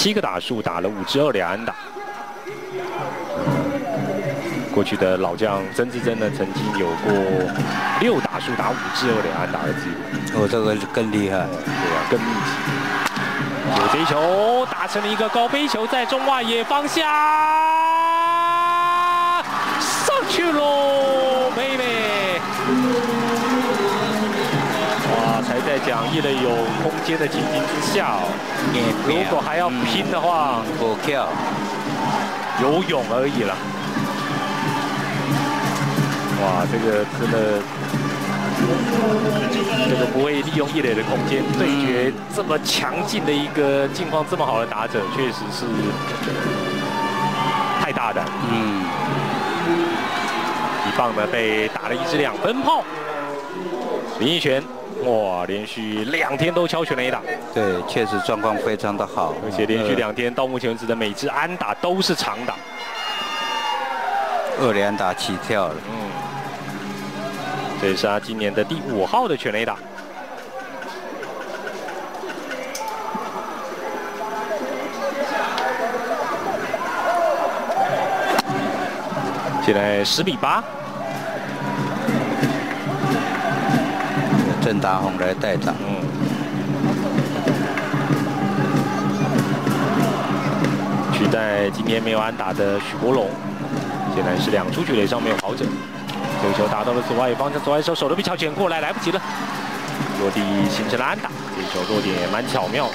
七个打数，打了五支二连安打。过去的老将曾志珍呢，曾经有过六打数打五支二连安打的记录。哦，这个更厉害，对啊，更密集。有这一球打成了一个高飞球，在中外野方向上去喽，在讲一垒有空间的情形之下哦，如果还要拼的话，不跳，游泳而已了。哇，这个真的，这个不会利用一垒的空间对决这么强劲的一个境况，这么好的打者，确实是太大胆。嗯，一棒呢被打了一支两分炮。林奕泉，哇，连续两天都敲全了一打。对，确实状况非常的好，而且连续两天到目前为止的每支安打都是长打，二连打起跳了。嗯。这是他今年的第五号的全垒打。现在十比八，郑达宏来带长。嗯。取代今天没有安打的许国龙，现在是两出局垒上没有跑者。这个球打到了左外方向，左外手手都被敲捡过来，来不及了，落地形成了安打。这球落点蛮巧妙。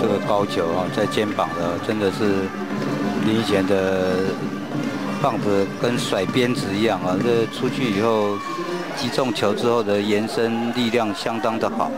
这个高球啊，在肩膀的，真的是林以前的棒子跟甩鞭子一样啊，这出去以后击中球之后的延伸力量相当的好。